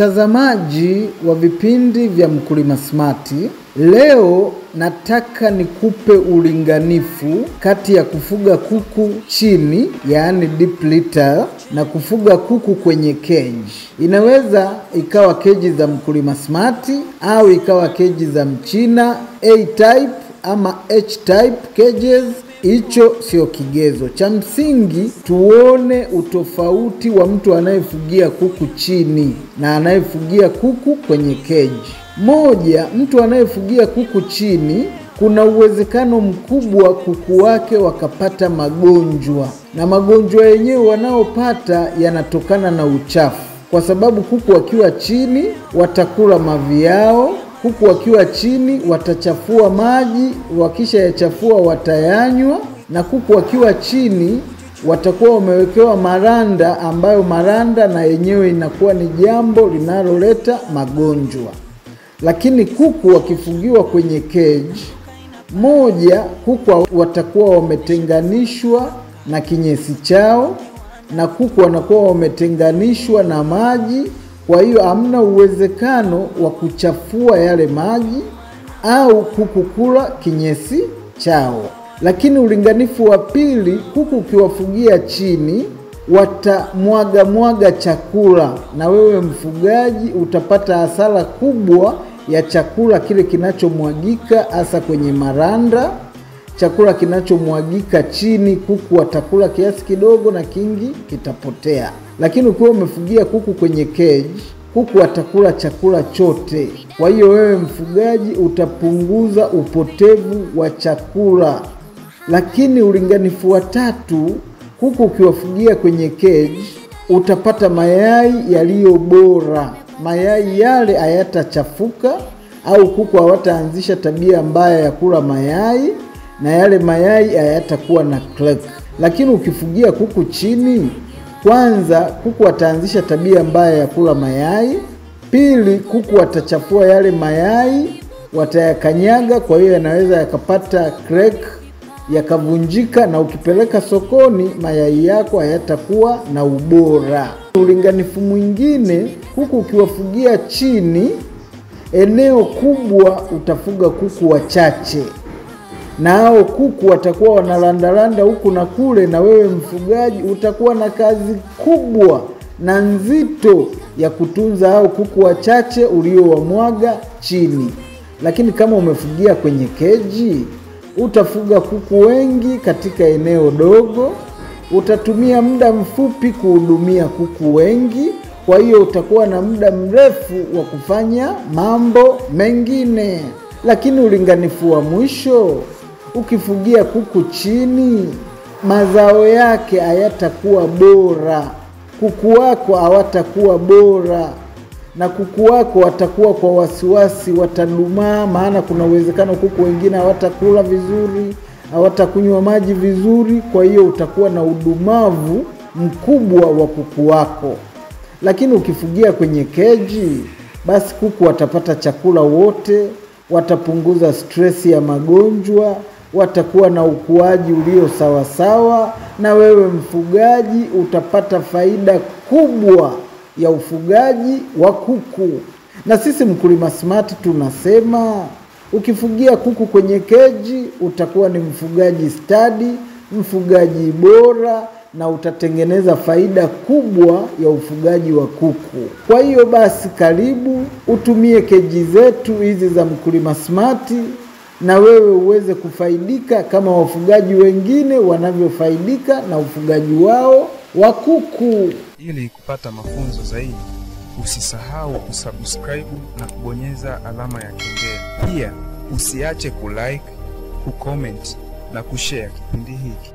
Mtazamaji wa vipindi vya Mkulima Smart, leo nataka nikupe ulinganifu kati ya kufuga kuku chini, yaani deep litter, na kufuga kuku kwenye keji. Inaweza ikawa keji za Mkulima Smart au ikawa keji za Mchina A type ama H type cages. Hicho sio kigezo cha msingi. Tuone utofauti wa mtu anayefugia kuku chini na anayefugia kuku kwenye keji. Moja, mtu anayefugia kuku chini, kuna uwezekano mkubwa kuku wake wakapata magonjwa, na magonjwa yenyewe wanaopata yanatokana na uchafu, kwa sababu kuku wakiwa chini watakula mavi yao kuku wakiwa chini watachafua maji, wakisha yachafua watayanywa, na kuku wakiwa chini watakuwa wamewekewa maranda, ambayo maranda na yenyewe inakuwa ni jambo linaloleta magonjwa. Lakini kuku wakifugiwa kwenye keji moja, kuku watakuwa wametenganishwa na kinyesi chao, na kuku wanakuwa wametenganishwa na maji kwa hiyo hamna uwezekano wa kuchafua yale maji au kuku kula kinyesi chao. Lakini ulinganifu wa pili, kuku ukiwafugia chini watamwaga mwaga chakula, na wewe mfugaji utapata hasara kubwa ya chakula kile kinachomwagika, hasa kwenye maranda. Chakula kinachomwagika chini, kuku watakula kiasi kidogo na kingi kitapotea. Lakini ukiwa umefugia kuku kwenye cage, kuku watakula chakula chote. Kwa hiyo wewe mfugaji utapunguza upotevu wa chakula. Lakini ulinganifu wa tatu, kuku ukiwafugia kwenye cage utapata mayai yaliyo bora. Mayai yale hayatachafuka au kuku hawataanzisha tabia mbaya ya kula mayai na yale mayai hayatakuwa na crack. Lakini ukifugia kuku chini, kwanza kuku wataanzisha tabia mbaya ya kula mayai. Pili, kuku watachafua yale mayai, watayakanyaga, kwa hiyo yanaweza yakapata crack yakavunjika, na ukipeleka sokoni mayai yako hayatakuwa na ubora. Ulinganifu mwingine, kuku ukiwafugia chini, eneo kubwa utafuga kuku wachache na hao kuku watakuwa wanalandalanda huku na kule, na wewe mfugaji utakuwa na kazi kubwa na nzito ya kutunza hao kuku wachache uliowamwaga chini. Lakini kama umefugia kwenye keji, utafuga kuku wengi katika eneo dogo, utatumia muda mfupi kuhudumia kuku wengi. Kwa hiyo utakuwa na muda mrefu wa kufanya mambo mengine. Lakini ulinganifu wa mwisho ukifugia kuku chini, mazao yake hayatakuwa bora, kuku wako hawatakuwa bora, na kuku wako watakuwa kwa wasiwasi, watadumaa. Maana kuna uwezekano kuku wengine hawatakula vizuri, hawatakunywa maji vizuri, kwa hiyo utakuwa na udumavu mkubwa wa kuku wako. Lakini ukifugia kwenye keji, basi kuku watapata chakula wote, watapunguza stresi ya magonjwa watakuwa na ukuaji ulio sawasawa, na wewe mfugaji utapata faida kubwa ya ufugaji wa kuku. Na sisi Mkulima Smart tunasema ukifugia kuku kwenye keji utakuwa ni mfugaji stadi, mfugaji bora na utatengeneza faida kubwa ya ufugaji wa kuku. Kwa hiyo basi, karibu utumie keji zetu hizi za Mkulima Smart na wewe uweze kufaidika kama wafugaji wengine wanavyofaidika na ufugaji wao wa kuku. Ili kupata mafunzo zaidi, usisahau kusubscribe na kubonyeza alama ya kengele. Pia usiache kulike, kucomment na kushare kipindi hiki.